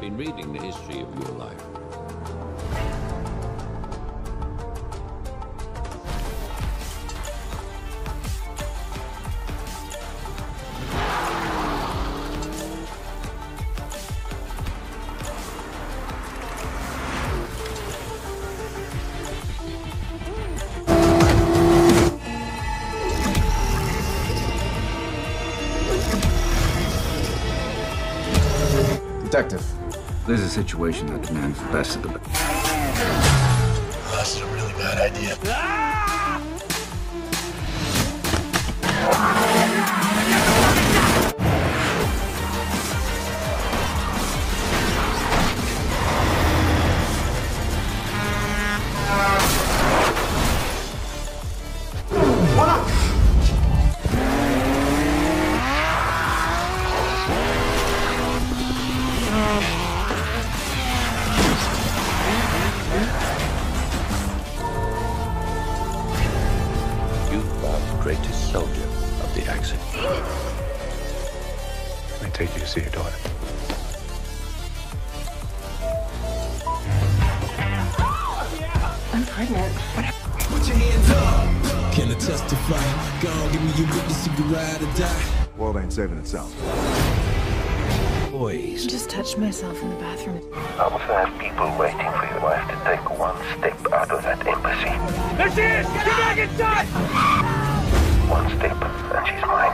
Been reading the history of your life. Detective. There's a situation that demands the best of the best. That's a really bad idea. You greatest soldier of the Axis. Let me take you to see your daughter. I'm pregnant. Put your hands up. Can I testify? Go on, give me your witness if you ride or die. World ain't saving itself. Boys. I just touched myself in the bathroom. I will have people waiting for your wife to take one step out of that embassy. There she is! Get back inside! One step, and she's mine.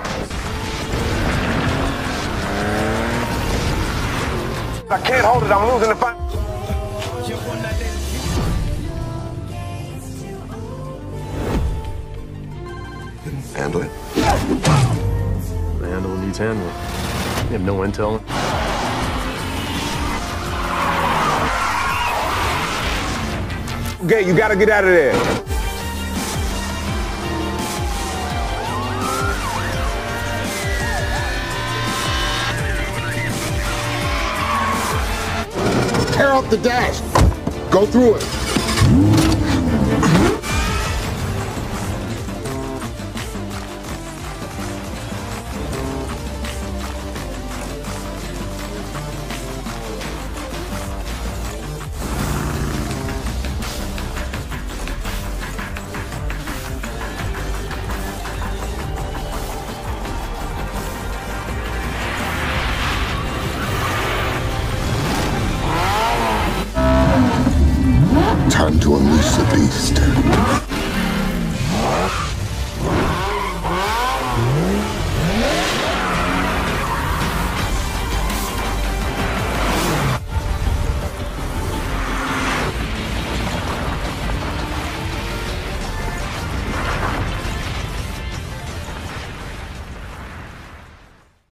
I can't hold it. I'm losing the fight. Handle it. The handle needs handling. You have no intel. Okay, you gotta get out of there. Up the dash. Go through it. Time to unleash the beast.